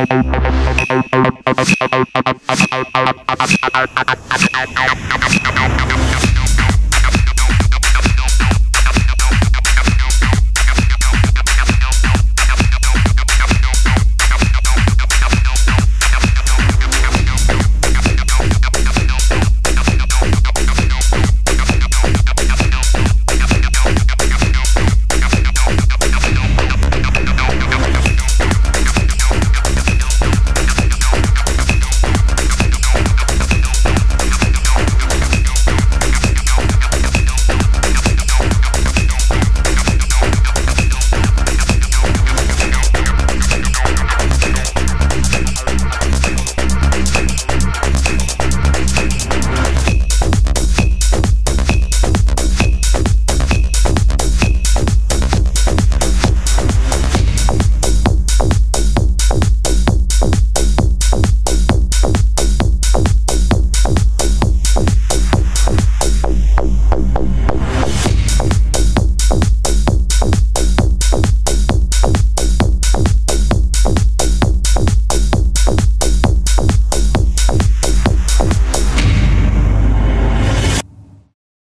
I'm